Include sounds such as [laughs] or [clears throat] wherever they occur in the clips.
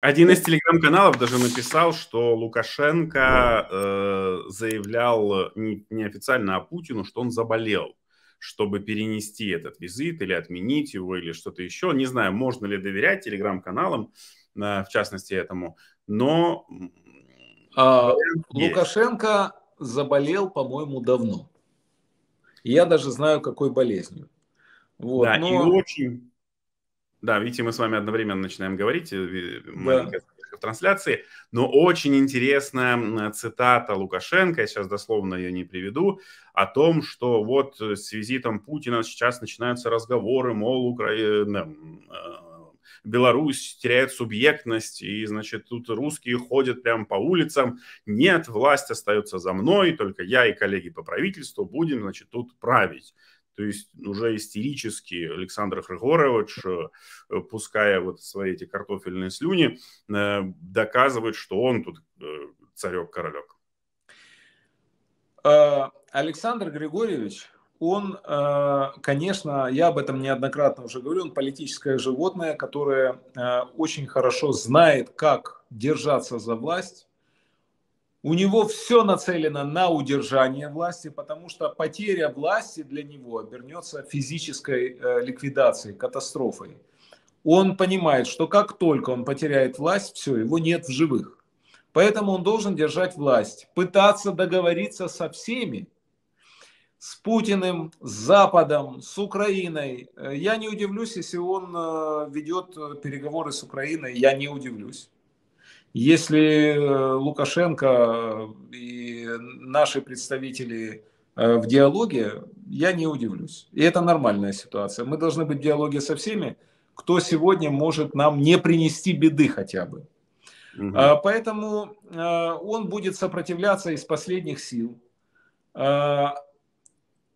Один из телеграм-каналов даже написал, что Лукашенко э, заявлял не, неофициально о Путину, что он заболел, чтобы перенести этот визит или отменить его или что-то еще. Не знаю, можно ли доверять телеграм-каналам, э, в частности этому, но... А, Лукашенко заболел, по-моему, давно. Я даже знаю, какой болезнью. Вот, да, но... и очень да, видите, мы с вами одновременно начинаем говорить, э, маленькая да. в трансляции, но очень интересная цитата Лукашенко, я сейчас дословно ее не приведу, о том, что вот э, с визитом Путина сейчас начинаются разговоры, мол, Украина, э, Беларусь теряет субъектность, и, значит, тут русские ходят прямо по улицам. Нет, власть остается за мной, только я и коллеги по правительству будем, значит, тут править. То есть уже истерически Александр Григорович, э, пуская вот свои эти картофельные слюни, э, доказывает, что он тут э, царек-королек. Александр Григорьевич, он, конечно, я об этом неоднократно уже говорю, он политическое животное, которое очень хорошо знает, как держаться за власть, у него все нацелено на удержание власти, потому что потеря власти для него обернется физической э, ликвидацией, катастрофой. Он понимает, что как только он потеряет власть, все, его нет в живых. Поэтому он должен держать власть, пытаться договориться со всеми, с Путиным, с Западом, с Украиной. Э, я не удивлюсь, если он э, ведет переговоры с Украиной, я не удивлюсь. Если э, Лукашенко и наши представители э, в диалоге, я не удивлюсь. И это нормальная ситуация. Мы должны быть в диалоге со всеми, кто сегодня может нам не принести беды хотя бы. Угу. Поэтому э, он будет сопротивляться из последних сил.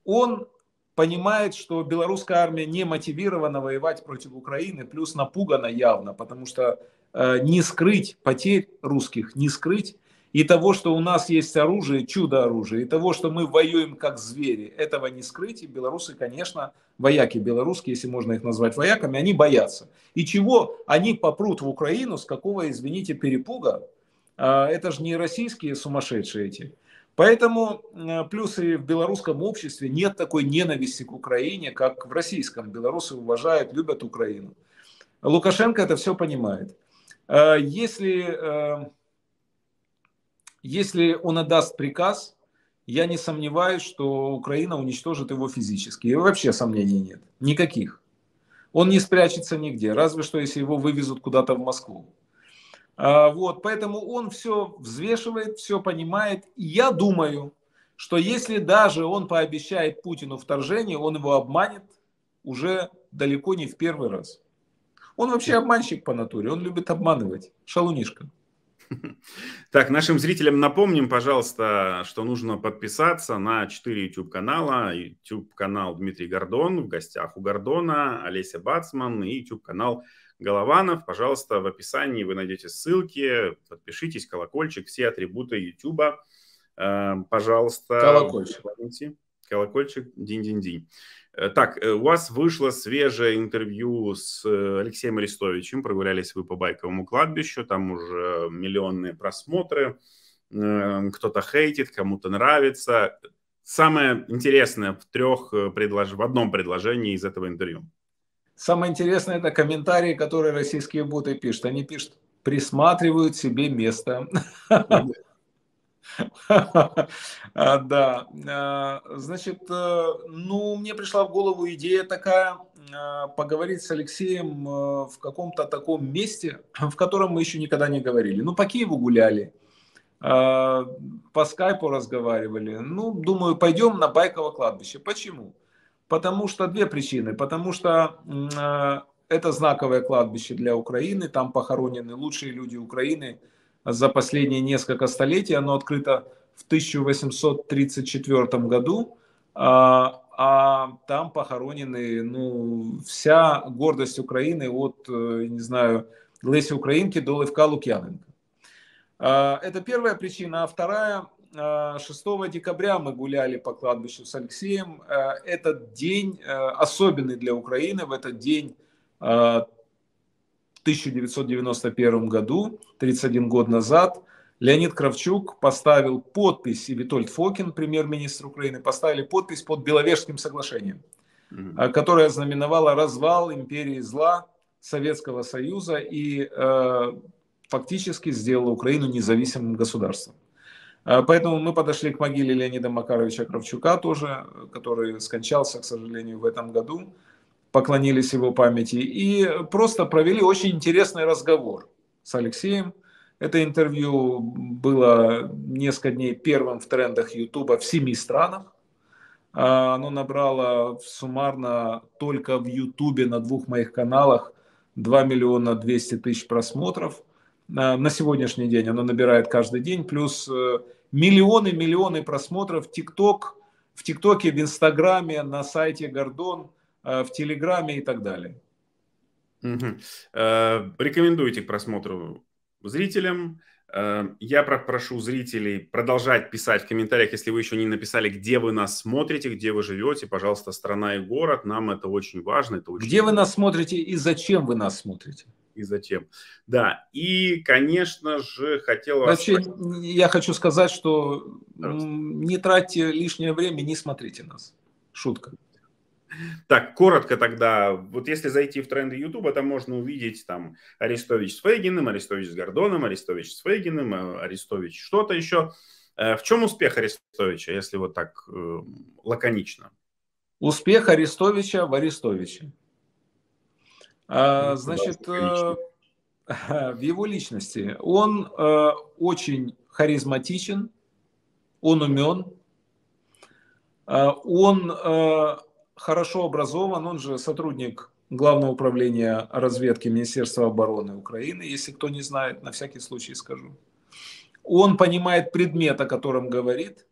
Он понимает, что белорусская армия не мотивирована воевать против Украины, плюс напугана явно, потому что Э, не скрыть потерь русских, не скрыть и того, что у нас есть оружие, чудо-оружие, и того, что мы воюем как звери, этого не скрыть. И белорусы, конечно, вояки белорусские, если можно их назвать вояками, они боятся. И чего? Они попрут в Украину, с какого, извините, перепуга? А, это же не российские сумасшедшие эти. Поэтому э, плюс и в белорусском обществе нет такой ненависти к Украине, как в российском. Белорусы уважают, любят Украину. Лукашенко это все понимает. Э, если, э, если он отдаст приказ, я не сомневаюсь, что Украина уничтожит его физически. И вообще сомнений нет. Никаких. Он не спрячется нигде, разве что если его вывезут куда-то в Москву. А, вот, поэтому он все взвешивает, все понимает. И я думаю, что если даже он пообещает Путину вторжение, он его обманет уже далеко не в первый раз. Он вообще обманщик по натуре, он любит обманывать. Шалунишка. [laughs] Так, нашим зрителям напомним, пожалуйста, что нужно подписаться на 4 YouTube-канала. YouTube-канал Дмитрий Гордон, в гостях у Гордона, Олеся Бацман и YouTube-канал Голованов. Пожалуйста, в описании вы найдете ссылки, подпишитесь, колокольчик, все атрибуты YouTube. Э, пожалуйста. Колокольчик. Колокольчик, динь-динь-динь. Э, так, э, у вас вышло свежее интервью с э, Алексеем Арестовичем. Прогулялись вы по Байковому кладбищу. Там уже миллионные просмотры. Кто-то хейтит, кому-то нравится. Самое интересное в трех предлож... в одном предложении из этого интервью. Самое интересное это комментарии, которые российские боты пишут. Они пишут, присматривают себе место. [laughs] А, да, а, значит, э, ну, мне пришла в голову идея такая, а, поговорить с Алексеем э, в каком-то таком месте, [clears throat] в котором мы еще никогда не говорили. Ну, по Киеву гуляли, по скайпу разговаривали. Ну, думаю, пойдем на Байково кладбище. Почему? Потому что две причины. Потому что это знаковое кладбище для Украины, там похоронены лучшие люди Украины – за последние несколько столетий. Оно открыто в 1834 году, а, а там похоронены ну, вся гордость Украины от, э, не знаю, Леси Украинки до Левка Лукьяненко. А, это первая причина. А вторая, 6 а, декабря мы гуляли по кладбищу с Алексеем. А, этот день особенный для Украины. В этот день 1991 году, 31 год назад, Леонид Кравчук поставил подпись, и Витольд Фокин, премьер-министр Украины, поставили подпись под Беловежским соглашением, mm-hmm. которое знаменовало развал империи зла Советского Союза и э, фактически сделало Украину независимым государством. Э, поэтому мы подошли к могиле Леонида Макаровича Кравчука тоже, который скончался, к сожалению, в этом году. Поклонились его памяти и просто провели очень интересный разговор с Алексеем. Это интервью было несколько дней первым в трендах Ютуба в семи странах. А, оно набрало суммарно только в Ютубе на двух моих каналах 2 миллиона 200 тысяч просмотров. А, на сегодняшний день оно набирает каждый день, плюс э, миллионы-миллионы просмотров в ТикТок, в ТикТоке, в Инстаграме, на сайте Гордон, э, в Телеграме и так далее. Угу. Рекомендуете к просмотру зрителям. Эм, я прошу зрителей продолжать писать в комментариях, если вы еще не написали, где вы нас смотрите, где вы живете. Пожалуйста, страна и город. Нам это очень важно. Это очень где важно. вы нас смотрите и зачем вы нас смотрите? И зачем. Да, и, конечно же, хотел вас... Вообще, я хочу сказать, что не тратьте лишнее время, не смотрите нас. Шутка. Так, коротко тогда, вот если зайти в тренды YouTube, там можно увидеть там Арестович с Фейгиным, Арестович с Гордоном, Арестович с Фейгиным, э, Арестович что-то еще. Э, в чем успех Арестовича, если вот так э, лаконично? Успех Арестовича в Арестовиче. А, ну, значит, да, [laughs] в его личности. Он э, очень харизматичен, он умен, э, он э, хорошо образован, он же сотрудник Главного управления разведки Министерства обороны Украины, если кто не знает, на всякий случай скажу. Он понимает предмет, о котором говорит,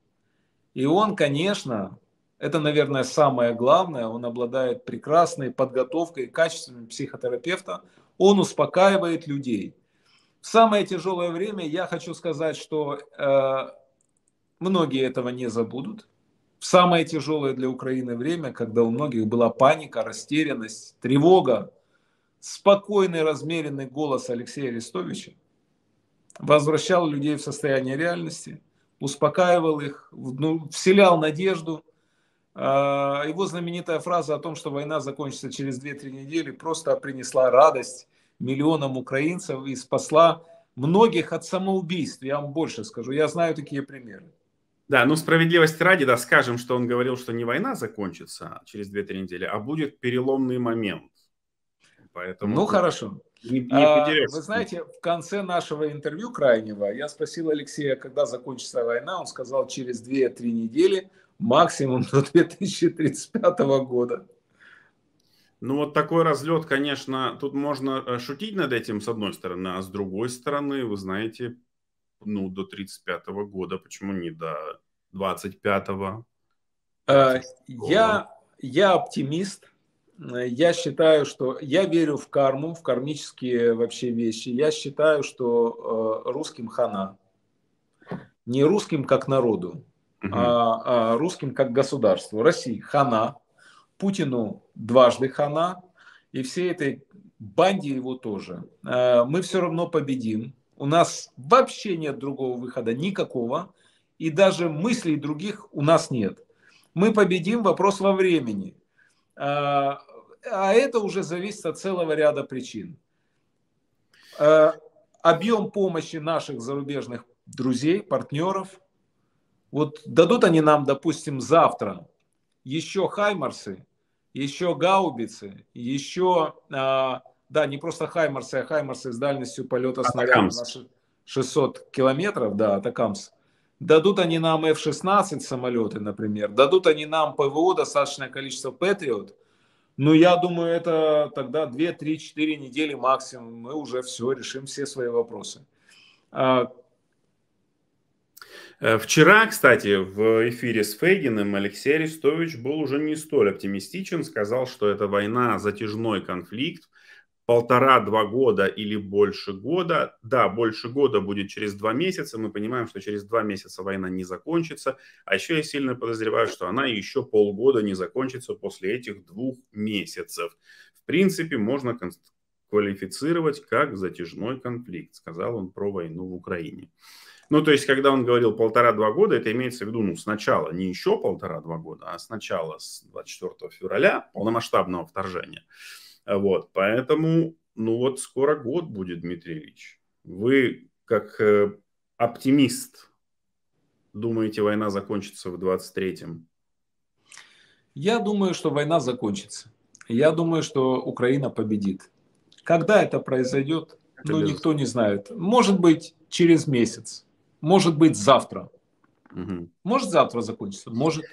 и он, конечно, это, наверное, самое главное, он обладает прекрасной подготовкой, качеством психотерапевта, он успокаивает людей. В самое тяжелое время я хочу сказать, что э, многие этого не забудут в самое тяжелое для Украины время, когда у многих была паника, растерянность, тревога, спокойный, размеренный голос Алексея Арестовича возвращал людей в состояние реальности, успокаивал их, ну, вселял надежду. А, его знаменитая фраза о том, что война закончится через 2-3 недели, просто принесла радость миллионам украинцев и спасла многих от самоубийств. Я вам больше скажу, я знаю такие примеры. Да, ну справедливости ради, да, скажем, что он говорил, что не война закончится через 2-3 недели, а будет переломный момент. Поэтому ну хорошо. Не, не а, вы знаете, в конце нашего интервью крайнего я спросил Алексея, когда закончится война. Он сказал через 2-3 недели, максимум до 2035 года. Ну вот такой разлет, конечно, тут можно э, шутить над этим с одной стороны, а с другой стороны, вы знаете, ну, до 35-го года, почему не до 25-го? Э, я, я оптимист. Я считаю, что я верю в карму, в кармические вообще вещи. Я считаю, что э, русским хана. Не русским как народу, угу. а, а русским как государству. России хана, Путину дважды хана, и всей этой банде его тоже. Э, мы все равно победим у нас вообще нет другого выхода, никакого. И даже мыслей других у нас нет. Мы победим, вопрос во времени. А, а это уже зависит от целого ряда причин. А, объем помощи наших зарубежных друзей, партнеров. Вот дадут они нам, допустим, завтра еще Хаймарсы, еще Гаубицы, еще а, да, не просто Хаймарсы, а Хаймарсы с дальностью полета снаряда на 600 километров, да, Атакамс. Дадут они нам F-16 самолеты, например, дадут они нам ПВО достаточное количество Patriot, ну, я думаю, это тогда 2, 3, 4 недели максимум. Мы уже все, решим все свои вопросы. А, э, вчера, кстати, в эфире с Фейгиным Алексей Арестович был уже не столь оптимистичен. Сказал, что это война, затяжной конфликт, полтора-два года или больше года. Да, больше года будет через два месяца. Мы понимаем, что через два месяца война не закончится. А еще я сильно подозреваю, что она еще полгода не закончится после этих двух месяцев. В принципе, можно квалифицировать как затяжной конфликт, сказал он про войну в Украине. Ну, то есть, когда он говорил полтора-два года, это имеется в виду, ну, сначала, не еще полтора-два года, а сначала с 24 февраля полномасштабного вторжения. Вот, поэтому, ну вот скоро год будет, Дмитрий Ильич. Вы, как э, оптимист, думаете, война закончится в 23-м? Я думаю, что война закончится. Я думаю, что Украина победит. Когда это произойдет, это ну, никто не знает. Может быть, через месяц. Может быть, завтра. Угу. Может завтра закончится, может.